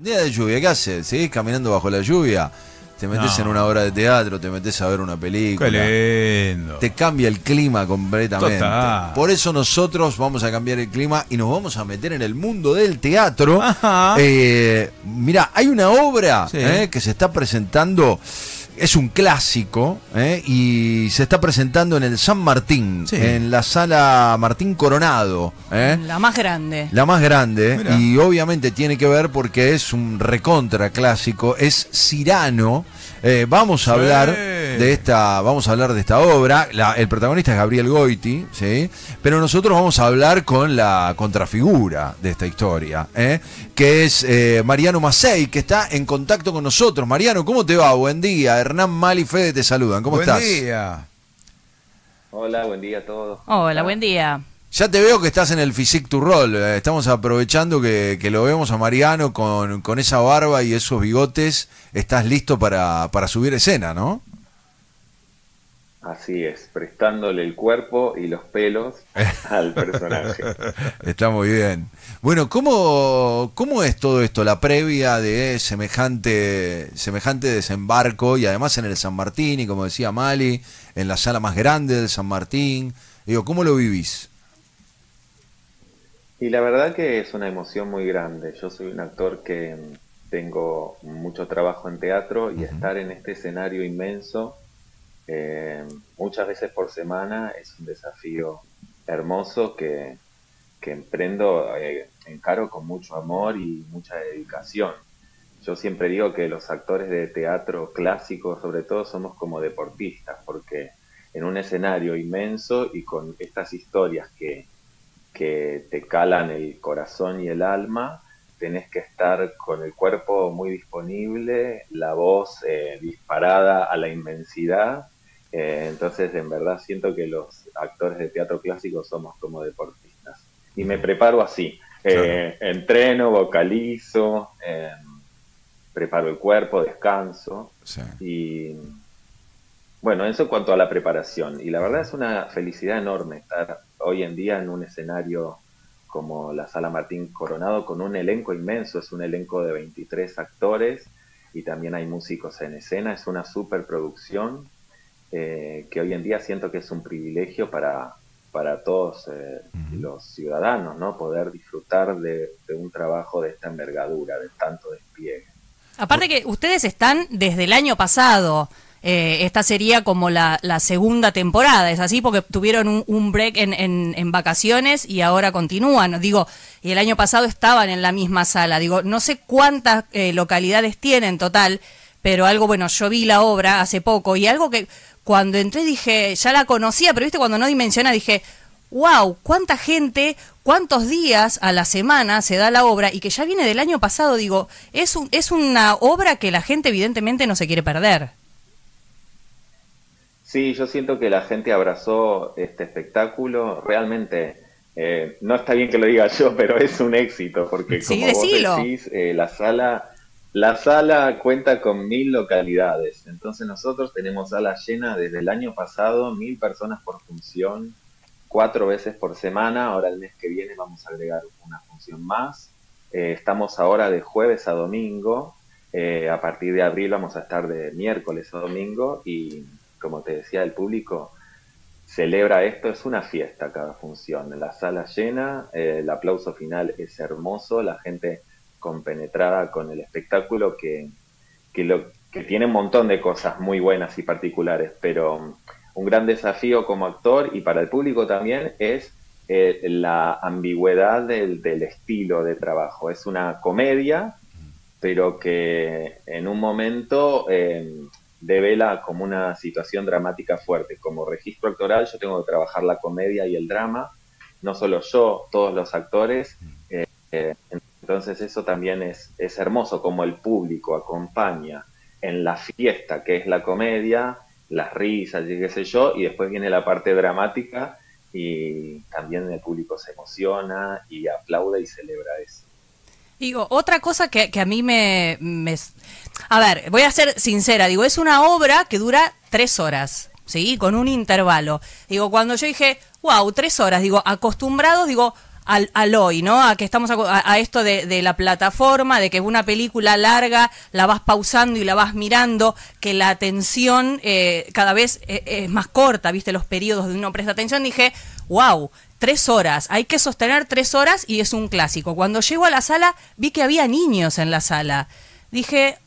Un día de lluvia, ¿qué haces? ¿Seguís caminando bajo la lluvia? Te metes No. en una obra de teatro, te metes a ver una película. Qué lindo. Te cambia el clima completamente. Total. Por eso nosotros vamos a cambiar el clima y nos vamos a meter en el mundo del teatro. Ajá. Eh, mira, hay una obra Sí. eh, que se está presentando, es un clásico, eh, y se está presentando en el San Martín, Sí. en la sala Martín Coronado. eh. La más grande. La más grande, Mirá. y obviamente tiene que ver porque es un recontra clásico, es Cirano. Eh, vamos a Sí. hablar de esta, vamos a hablar de esta obra. La- el protagonista es Gabriel Goiti, ¿sí? Pero nosotros vamos a hablar con la contrafigura de esta historia, ¿eh? que es eh, Mariano Macei, que está en contacto con nosotros. Mariano, ¿cómo te va? Buen día. Hernán Mal y Fede te saludan. ¿Cómo Buen estás? día. Hola, buen día a todos. Hola, buen día. Ya te veo que estás en el Physique to Roll. eh, Estamos aprovechando que, que lo vemos a Mariano con, con esa barba y esos bigotes. Estás listo para, para subir escena, ¿no? Así es, prestándole el cuerpo y los pelos al personaje. Está muy bien. Bueno, ¿cómo, ¿cómo es todo esto? La previa de semejante, semejante desembarco y además en el San Martín y como decía Mali, en la sala más grande del San Martín. Digo, ¿cómo lo vivís? Y la verdad que es una emoción muy grande. Yo soy un actor que tengo mucho trabajo en teatro y estar en este escenario inmenso eh, muchas veces por semana es un desafío hermoso que, que emprendo, eh, encaro con mucho amor y mucha dedicación. Yo siempre digo que los actores de teatro clásico, sobre todo, somos como deportistas, porque en un escenario inmenso y con estas historias que, que te calan el corazón y el alma, tenés que estar con el cuerpo muy disponible, la voz eh, disparada a la inmensidad. Eh, entonces, en verdad, siento que los actores de teatro clásico somos como deportistas. Y me preparo así. Eh, entreno, vocalizo, eh, preparo el cuerpo, descanso. Sí. Y bueno, eso en cuanto a la preparación. Y la verdad es una felicidad enorme estar hoy en día en un escenario como la Sala Martín Coronado con un elenco inmenso. Es un elenco de 23 actores y también hay músicos en escena. Es una superproducción eh, que hoy en día siento que es un privilegio para, para todos eh, los ciudadanos, ¿no? Poder disfrutar de, de un trabajo de esta envergadura, de tanto despliegue. Aparte que ustedes están desde el año pasado. eh, esta sería como la, la segunda temporada, ¿es así? Porque tuvieron un, un break en, en- en vacaciones y ahora continúan. Digo, y el año pasado estaban en la misma sala. Digo, no sé cuántas eh, localidades tienen en total, pero algo, bueno, yo vi la obra hace poco y algo que cuando entré dije, ya la conocía, pero viste, cuando no dimensiona dije, wow, cuánta gente, cuántos días a la semana se da la obra y que ya viene del año pasado, digo, es, un, es una obra que la gente evidentemente no se quiere perder. Sí, yo siento que la gente abrazó este espectáculo. Realmente, eh, no está bien que lo diga yo, pero es un éxito, porque como vos decís, eh, la sala, la sala cuenta con mil localidades. Entonces nosotros tenemos sala llena desde el año pasado, mil personas por función, cuatro veces por semana. Ahora el mes que viene vamos a agregar una función más. Eh, estamos ahora de jueves a domingo. Eh, a partir de abril vamos a estar de miércoles a domingo y como te decía, el público celebra esto, es una fiesta cada función, la sala llena, eh, el aplauso final es hermoso, la gente compenetrada con el espectáculo que, que, lo, que tiene un montón de cosas muy buenas y particulares, pero um, un gran desafío como actor y para el público también es eh, la ambigüedad del, del estilo de trabajo. Es una comedia, pero que en un momento eh, devela como una situación dramática fuerte. Como registro actoral yo tengo que trabajar la comedia y el drama, no solo yo, todos los actores. eh, eh, entonces eso también es, es hermoso, como el público acompaña en la fiesta que es la comedia, las risas y qué sé yo, y después viene la parte dramática y también el público se emociona y aplaude y celebra eso. Digo, otra cosa que, que a mí me, me- A ver, voy a ser sincera, digo, es una obra que dura tres horas, ¿sí? Con un intervalo. Digo, cuando yo dije, wow, tres horas, digo, acostumbrados, digo, al, hoy, ¿no? A que estamos a, esto de, la plataforma, de que una película larga la vas pausando y la vas mirando, que la atención eh, cada vez eh, es, más corta, ¿viste? Los periodos de uno presta atención. Dije, wow, tres horas, hay que sostener tres horas y es un clásico. Cuando llego a la sala vi que había niños en la sala. Dije,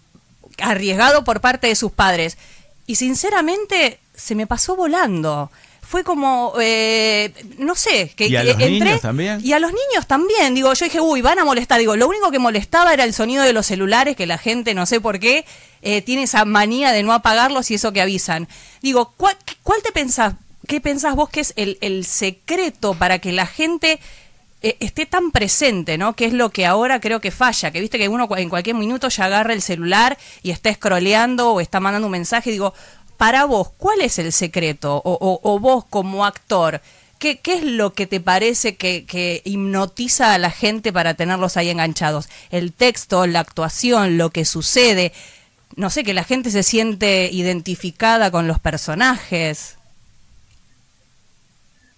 arriesgado por parte de sus padres. Y sinceramente se me pasó volando fue como, eh, no sé, que, ¿Y a los niños también? Y a los niños también, digo, yo dije, uy, van a molestar, digo, lo único que molestaba era el sonido de los celulares, que la gente, no sé por qué, eh, tiene esa manía de no apagarlos y eso que avisan. Digo, ¿cuál, cuál te pensás, qué pensás vos que es el, el secreto para que la gente eh, esté tan presente, ¿no? Que es lo que ahora creo que falla, que viste que uno en cualquier minuto ya agarra el celular y está scrolleando o está mandando un mensaje y digo, para vos, ¿cuál es el secreto? O, vos como actor, ¿qué, ¿qué, es lo que te parece que, hipnotiza a la gente para tenerlos ahí enganchados? El texto, la actuación, lo que sucede. No sé, que la gente se siente identificada con los personajes.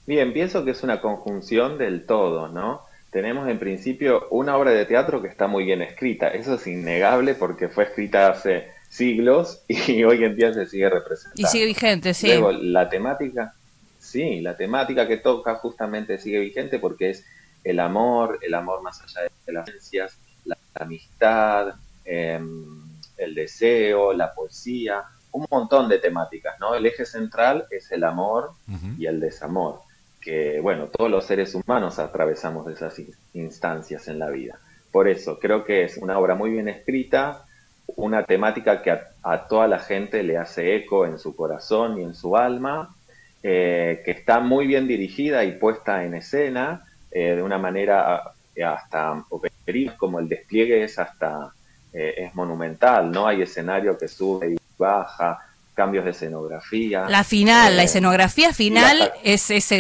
Bien, pienso que es una conjunción del todo, ¿no? Tenemos en principio una obra de teatro que está muy bien escrita, eso es innegable porque fue escrita hace siglos y hoy en día se sigue representando. Y sigue vigente, sí. Luego, la temática, sí, la temática que toca justamente sigue vigente porque es el amor, el amor más allá de las ciencias, la, amistad, em, el deseo, la poesía, un montón de temáticas, ¿no? El eje central es el amor y el desamor, que, bueno, todos los seres humanos atravesamos esas instancias en la vida. Por eso, creo que es una obra muy bien escrita, una temática que a, toda la gente le hace eco en su corazón y en su alma, eh, que está muy bien dirigida y puesta en escena eh, de una manera eh, hasta operil, como el despliegue es hasta es monumental, ¿no? Hay escenario que sube y baja, cambios de escenografía. La final, la eh, escenografía final es, es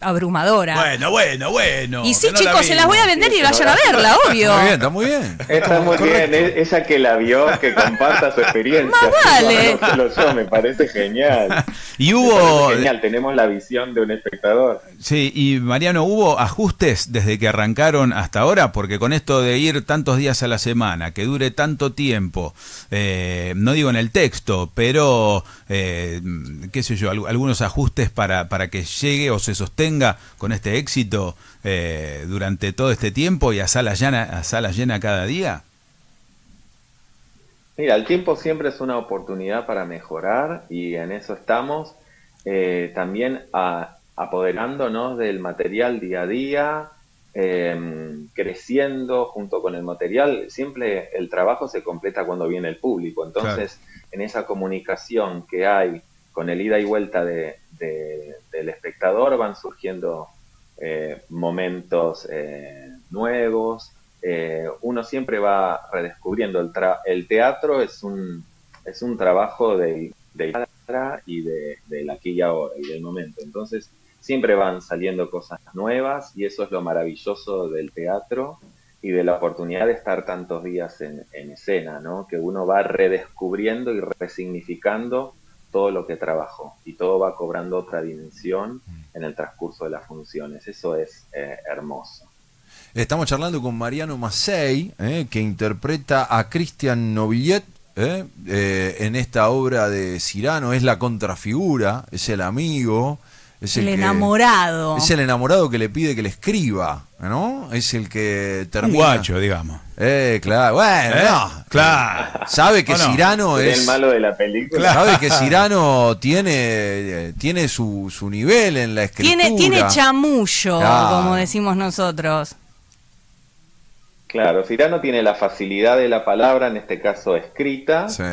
abrumadora. Bueno, bueno, bueno. Y sí, chicos, se las voy a vender y vayan a verla, obvio. Muy bien, está muy bien. Está muy bien, ella que la vio, que comparta su experiencia. Más vale. yo, me parece genial. Y hubo... Genial, tenemos la visión de un espectador. Sí, y Mariano, ¿hubo ajustes desde que arrancaron hasta ahora? Porque con esto de ir tantos días a la semana, que dure tanto tiempo, eh, no digo en el texto, pero eh, qué sé yo, algunos ajustes para, para que llegue o se sostenga con este éxito eh, durante todo este tiempo y a sala llena, a sala llena cada día? Mira, el tiempo siempre es una oportunidad para mejorar y en eso estamos. Eh, también apoderándonos del material día a día, em, creciendo junto con el material. Siempre el trabajo se completa cuando viene el público. Entonces, en esa comunicación que hay con el ida y vuelta de, del espectador van surgiendo eh, momentos eh, nuevos. Eh, uno siempre va redescubriendo el, el teatro es un es un trabajo de, de y de, del aquí y ahora y del momento. Entonces siempre van saliendo cosas nuevas y eso es lo maravilloso del teatro y de la oportunidad de estar tantos días en, escena, ¿no? Que uno va redescubriendo y resignificando todo lo que trabajó y todo va cobrando otra dimensión en el transcurso de las funciones. Eso es eh, hermoso. Estamos charlando con Mariano Massey, eh, que interpreta a Cristian Novillet eh, en esta obra de Cirano. Es la contrafigura, es el amigo, es el, enamorado. Es el enamorado que le pide que le escriba, ¿no? Es el que termina. Un guacho, digamos. Eh, claro. Bueno, ¿Eh? Claro. Sabe que Cirano es. el malo de la película. Sabe que Cirano tiene, tiene su, su nivel en la escritura. Tiene, tiene chamullo, como decimos nosotros. Claro, Cirano tiene la facilidad de la palabra, en este caso escrita. Sí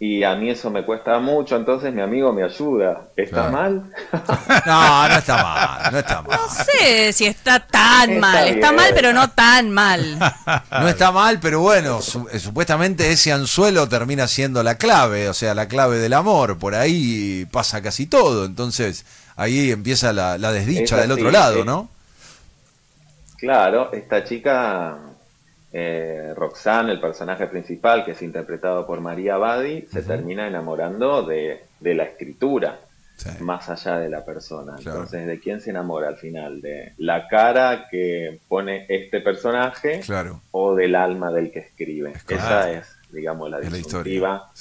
y a mí eso me cuesta mucho, entonces mi amigo me ayuda. ¿Está mal? no, no está mal, no está mal. No sé si está tan mal, está mal pero no tan mal. No está mal, pero bueno, eh, supuestamente ese anzuelo termina siendo la clave, o sea, la clave del amor, por ahí pasa casi todo, entonces ahí empieza la, desdicha del otro lado, ¿no? Claro, esta chica eh, Roxanne, el personaje principal, que es interpretado por María Badi, se termina enamorando de, la escritura. más allá de la persona. Entonces, ¿de quién se enamora al final? ¿De la cara que pone este personaje o del alma del que escribe? Esa es, digamos, la disyuntiva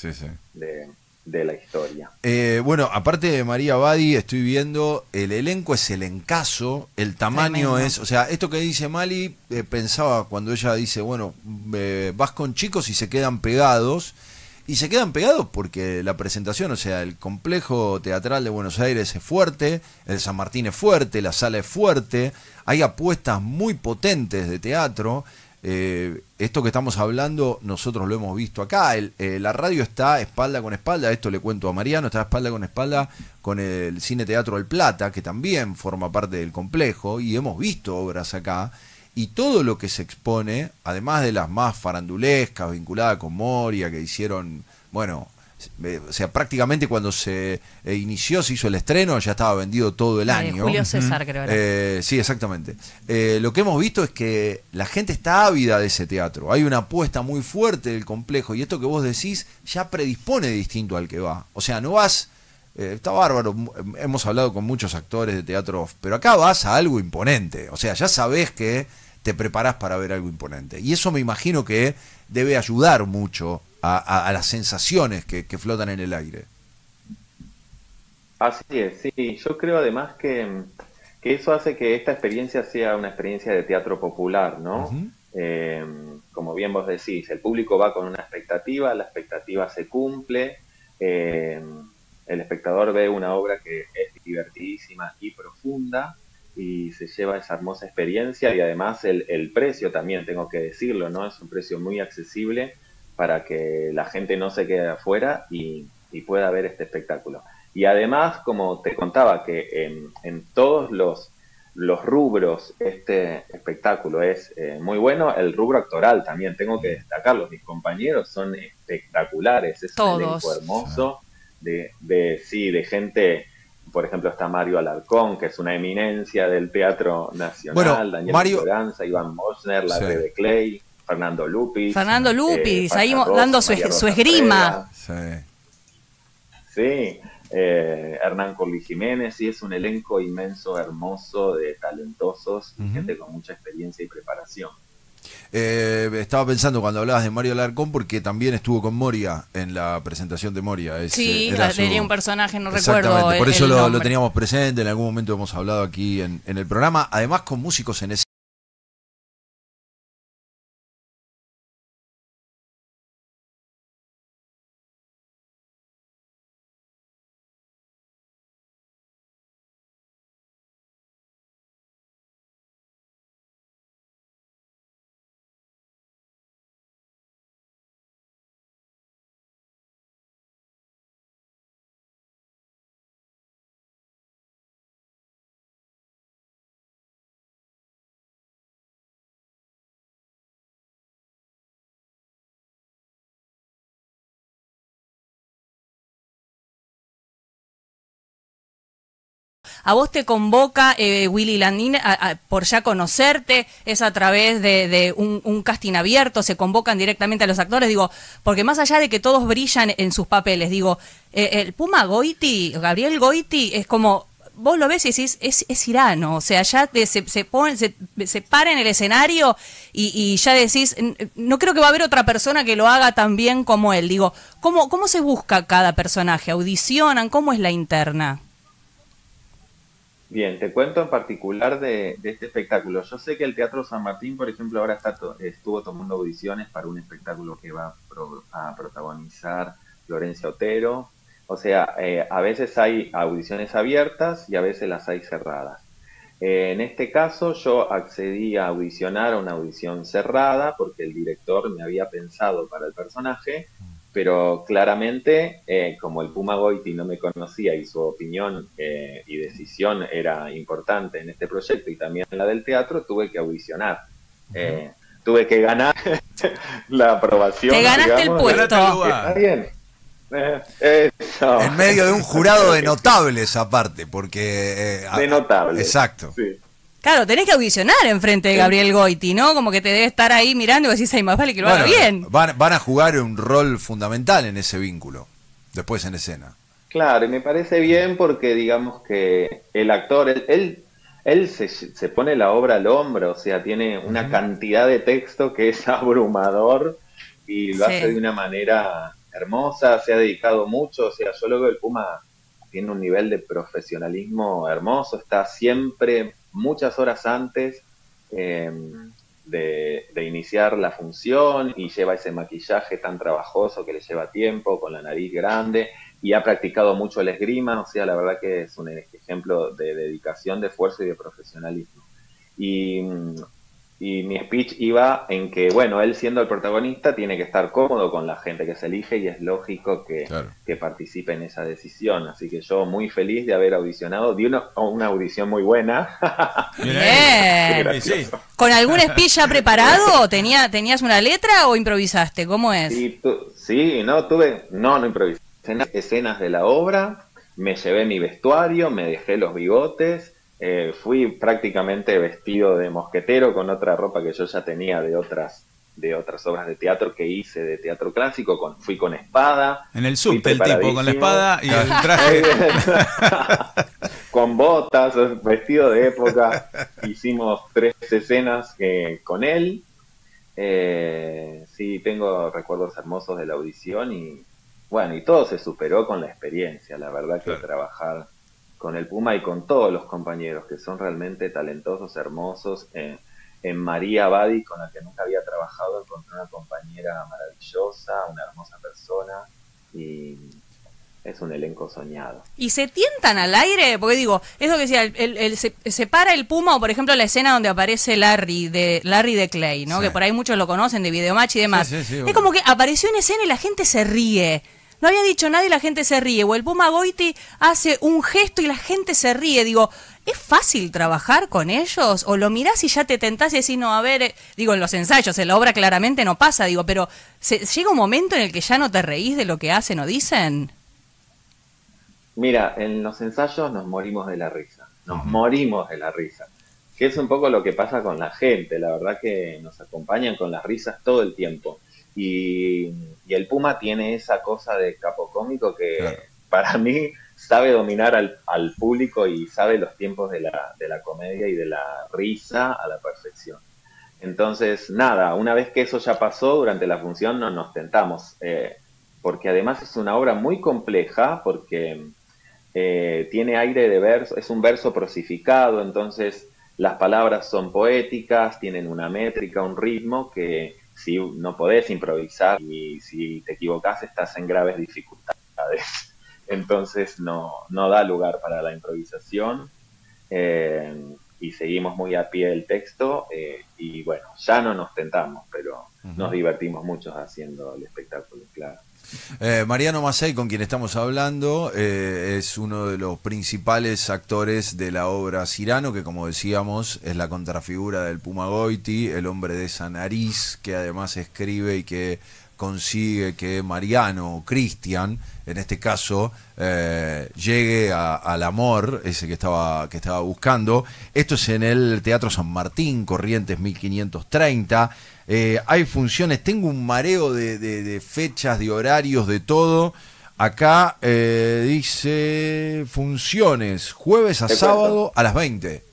de, de la historia. Eh, bueno, aparte de María Badi, estoy viendo, el elenco es el encaso, el tamaño es, o sea, esto que dice Mali, eh, pensaba cuando ella dice, bueno, eh, vas con chicos y se quedan pegados, y se quedan pegados porque la presentación, o sea, el complejo teatral de Buenos Aires es fuerte, el San Martín es fuerte, la sala es fuerte, hay apuestas muy potentes de teatro, eh, esto que estamos hablando, nosotros lo hemos visto acá. El, eh, la radio está espalda con espalda, esto le cuento a Mariano, está espalda con espalda con el Cine Teatro del Plata, que también forma parte del complejo, y hemos visto obras acá. Y todo lo que se expone, además de las más farandulescas, vinculadas con Moria, que hicieron, bueno, o sea, prácticamente cuando se eh, inició, se hizo el estreno, ya estaba vendido todo el año. Julio César, creo. Eh, sí, exactamente. Eh, lo que hemos visto es que la gente está ávida de ese teatro. Hay una apuesta muy fuerte del complejo y esto que vos decís ya predispone distinto al que va. O sea, no vas... está bárbaro, hemos hablado con muchos actores de teatro, pero acá vas a algo imponente. O sea, ya sabés que te preparás para ver algo imponente. Y eso me imagino que debe ayudar mucho a, las sensaciones que, flotan en el aire. Así es, sí. Yo creo además que, eso hace que esta experiencia sea una experiencia de teatro popular, ¿no? Eh, como bien vos decís, el público va con una expectativa, la expectativa se cumple, eh, el espectador ve una obra que es divertidísima y profunda y se lleva esa hermosa experiencia y además el, el precio también, tengo que decirlo, ¿no? Es un precio muy accesible para que la gente no se quede afuera y, pueda ver este espectáculo. Y además, como te contaba, que en, todos los, los rubros este espectáculo es eh, muy bueno, el rubro actoral también, tengo que destacarlo, mis compañeros son espectaculares, es un elenco hermoso de, de, sí, de gente por ejemplo, está Mario Alarcón, que es una eminencia del teatro nacional, Daniel Mario... Iván Mosner, la de Clay. Fernando Lupis. Fernando eh, Lupis, ahí dando su, esgrima. Sí, eh, Hernán Corli Jiménez, y es un elenco inmenso, hermoso, de talentosos, gente con mucha experiencia y preparación. Eh, estaba pensando cuando hablabas de Mario Alarcón porque también estuvo con Moria en la presentación de Moria. sí, tenía un personaje, no recuerdo. por eso lo, teníamos presente, en algún momento hemos hablado aquí en, en el programa, además con músicos en ese a vos te convoca eh, Willy Landín por ya conocerte, es a través de, un, casting abierto, se convocan directamente a los actores, digo, porque más allá de que todos brillan en sus papeles, digo, eh, el Puma Goiti, Gabriel Goiti, es como, vos lo ves y decís, es, es irano, o sea, ya se, se, se, para en el escenario y, y, ya decís, no creo que va a haber otra persona que lo haga tan bien como él. Digo, ¿cómo, cómo se busca cada personaje? ¿Audicionan? ¿Cómo es la interna? Bien, te cuento en particular de, este espectáculo. Yo sé que el Teatro San Martín, por ejemplo, ahora está estuvo tomando audiciones para un espectáculo que va a protagonizar Florencia Otero. O sea, eh, a veces hay audiciones abiertas y a veces las hay cerradas. Eh, en este caso yo accedí a audicionar a una audición cerrada porque el director me había pensado para el personaje pero claramente, eh, como el Puma Goiti no me conocía y su opinión eh, y decisión era importante en este proyecto y también en la del teatro, tuve que audicionar. Eh, tuve que ganar la aprobación. Te ganaste el puesto. Está bien. En medio de un jurado de notables aparte, porque... de notables. Exacto. Sí. Claro, tenés que audicionar enfrente de Gabriel Goiti, ¿no? Como que te debe estar ahí mirando y decís, ay, más vale que lo haga bien. Van, van, a jugar un rol fundamental en ese vínculo, después en escena. Claro, y me parece bien porque digamos que el actor, él, él, se, se, pone la obra al hombro, o sea, tiene una cantidad de texto que es abrumador y lo hace de una manera hermosa, se ha dedicado mucho, o sea, yo luego el Puma tiene un nivel de profesionalismo hermoso, está siempre muchas horas antes em, de, de, iniciar la función y lleva ese maquillaje tan trabajoso que le lleva tiempo, con la nariz grande y ha practicado mucho el esgrima, o sea, la verdad que es un ejemplo de dedicación, de esfuerzo y de profesionalismo. Y, mi speech iba en que, bueno, él siendo el protagonista tiene que estar cómodo con la gente que se elige y es lógico que, que participe en esa decisión. Así que yo muy feliz de haber audicionado, di una, una audición muy buena. Bien. ¿Con algún speech ya preparado? ¿Tenía, ¿Tenías una letra o improvisaste? ¿Cómo es? Sí, sí no, tuve, no, no improvisé escenas de la obra, me llevé mi vestuario, me dejé los bigotes, eh, fui prácticamente vestido de mosquetero con otra ropa que yo ya tenía de otras de otras obras de teatro que hice de teatro clásico, con, fui con espada. En el subte el tipo con la espada y el traje. con botas, vestido de época. Hicimos tres escenas eh, con él. Eh, sí, tengo recuerdos hermosos de la audición y, bueno, y todo se superó con la experiencia, la verdad que trabajar con el Puma y con todos los compañeros que son realmente talentosos, hermosos. En, en María Badi, con la que nunca había trabajado, encontré una compañera maravillosa, una hermosa persona y es un elenco soñado. ¿Y se tientan al aire? Porque digo, eso que decía, el, se, para el Puma o por ejemplo la escena donde aparece Larry de Larry de Clay, ¿no? Que por ahí muchos lo conocen de Videomatch y demás. es como que apareció en escena y la gente se ríe. No había dicho nadie y la gente se ríe. O el Puma Goiti hace un gesto y la gente se ríe. Digo, ¿es fácil trabajar con ellos? ¿O lo mirás y ya te tentás y decís, no, a ver, eh", digo, en los ensayos, en la obra claramente no pasa, digo, pero ¿se, ¿llega un momento en el que ya no te reís de lo que hacen o dicen? Mira, en los ensayos nos morimos de la risa. Nos morimos de la risa. Que es un poco lo que pasa con la gente. La verdad que nos acompañan con las risas todo el tiempo. Y, el Puma tiene esa cosa de capo cómico que para mí sabe dominar al, al, público y sabe los tiempos de la, de la comedia y de la risa a la perfección. Entonces, nada, una vez que eso ya pasó durante la función no nos tentamos, eh, porque además es una obra muy compleja, porque eh, tiene aire de verso, es un verso prosificado, entonces las palabras son poéticas, tienen una métrica, un ritmo que, si no podés improvisar y si te equivocas estás en graves dificultades. Entonces no, no da lugar para la improvisación eh, y seguimos muy a pie del texto eh, y bueno, ya no nos tentamos, pero nos divertimos mucho haciendo el espectáculo, claro. Eh, Mariano Macei, con quien estamos hablando, eh, es uno de los principales actores de la obra Cirano, que como decíamos es la contrafigura del Puma Goiti, el hombre de esa nariz, que además escribe y que consigue que Mariano, Cristian, en este caso, eh, llegue al amor, ese que estaba, que estaba buscando. Esto es en el Teatro San Martín, Corrientes 1530. Eh, hay funciones, tengo un mareo de, fechas, de horarios, de todo. Acá eh, dice funciones, jueves a sábado a las 20.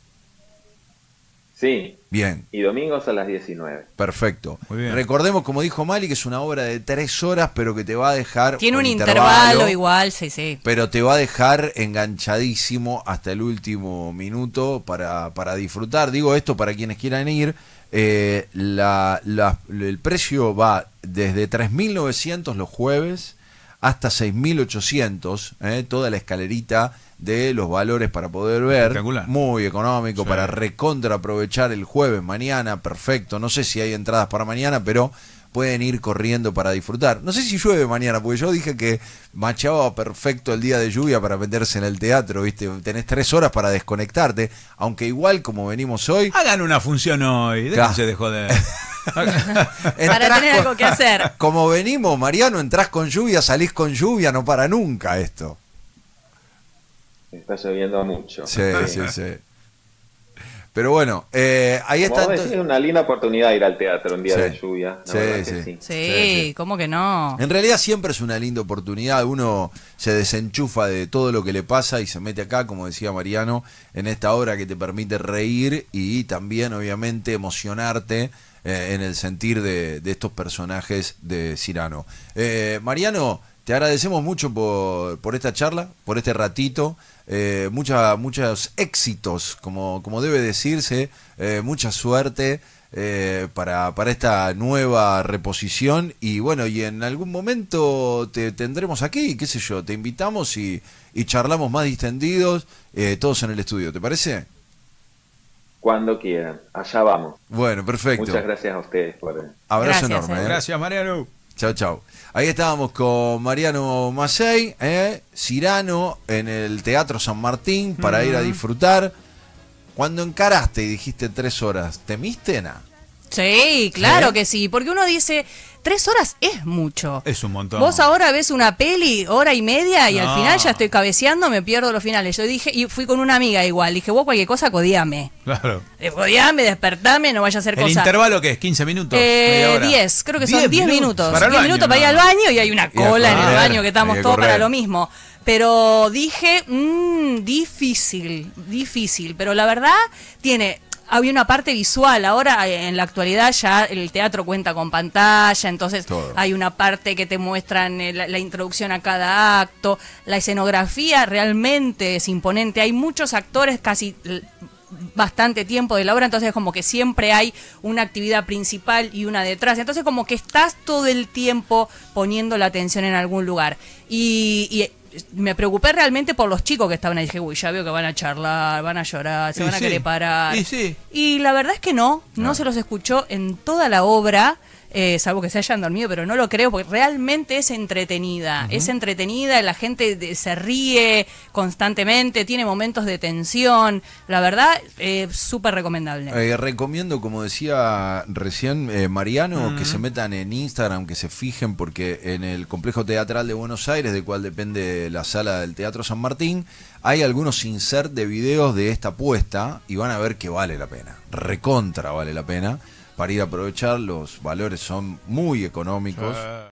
Sí. Bien. Y domingos a las 19. Perfecto. Recordemos, como dijo Mali, que es una obra de tres horas, pero que te va a dejar. Tiene un intervalo, igual, sí, sí. Pero te va a dejar enganchadísimo hasta el último minuto para, para disfrutar. Digo esto para quienes quieran ir. Eh, la, el precio va desde 3.900 los jueves hasta 6.800, eh, toda la escalerita de los valores para poder ver. Muy económico para recontra aprovechar el jueves, mañana, perfecto. No sé si hay entradas para mañana, pero pueden ir corriendo para disfrutar. No sé si llueve mañana, porque yo dije que machaba perfecto el día de lluvia para meterse en el teatro, ¿viste? Tenés tres horas para desconectarte, aunque igual como venimos hoy... Hagan una función hoy, déjense de joder. para tener algo que hacer. Como venimos, Mariano, entrás con lluvia, salís con lluvia, no para nunca esto. Está lloviendo mucho. Sí, sí, sí. Pero bueno, eh, ahí Como está. decís, es una linda oportunidad ir al teatro un día Sí. de lluvia. la Sí, verdad que sí. sí. Sí, Sí, sí. ¿cómo que no? En realidad siempre es una linda oportunidad, uno se desenchufa de todo lo que le pasa y se mete acá, como decía Mariano, en esta obra que te permite reír y también obviamente emocionarte eh, en el sentir de, de estos personajes de Cirano. Eh, Mariano, te agradecemos mucho por, por esta charla, por este ratito, eh, mucha- muchos éxitos, como, como debe decirse, eh, mucha suerte eh, para, para esta nueva reposición y bueno, y en algún momento te tendremos aquí, qué sé yo, te invitamos y, y charlamos más distendidos, eh, todos en el estudio, ¿te parece? Cuando quieran. Allá vamos. Bueno, perfecto. Muchas gracias a ustedes por... Abrazo Gracias, enorme. Gracias, Mariano. Chao, chao. Ahí estábamos con Mariano Macei, ¿eh? Cirano, en el Teatro San Martín, para ir a disfrutar. Cuando encaraste y dijiste tres horas, ¿temiste, na? Sí, claro ¿Sí? que sí, porque uno dice, tres horas es mucho. Es un montón. Vos ahora ves una peli, hora y media, y No. al final ya estoy cabeceando, me pierdo los finales. Yo dije, y fui con una amiga igual, dije, vos cualquier cosa, codiame. Claro. Eh, Codiame, despertame, no vaya a hacer ¿El cosa. intervalo qué es? ¿15 minutos? ¿Media Eh, hora? 10, creo que son 10 10 minutos. Para el 10 baño, minutos para ir al baño y hay una cola en el baño que estamos que todos para lo mismo. Pero dije, mmm, difícil, difícil. Pero la verdad, tiene. Había una parte visual, ahora eh, en la actualidad ya el teatro cuenta con pantalla, entonces Todo. hay una parte que te muestran eh, la, la introducción a cada acto, la escenografía realmente es imponente, hay muchos actores, casi bastante tiempo de la obra, entonces como que siempre hay una actividad principal y una detrás, entonces como que estás todo el tiempo poniendo la atención en algún lugar. Y, y me preocupé realmente por los chicos que estaban ahí, dije, uy, ya veo que van a charlar, van a llorar, se Y van a querer parar. y sí. Y la verdad es que no, no Ah. se los escuchó en toda la obra, eh, salvo que se hayan dormido, pero no lo creo, porque realmente es entretenida. Es entretenida, la gente de- se ríe constantemente, tiene momentos de tensión. La verdad, eh, súper recomendable. Eh, recomiendo, como decía recién eh, Mariano, que se metan en Instagram, que se fijen, porque en el Complejo Teatral de Buenos Aires, del cual depende la sala del Teatro San Martín, hay algunos insert de videos de esta puesta y van a ver que vale la pena. Recontra vale la pena para ir a aprovechar. Los valores son muy económicos.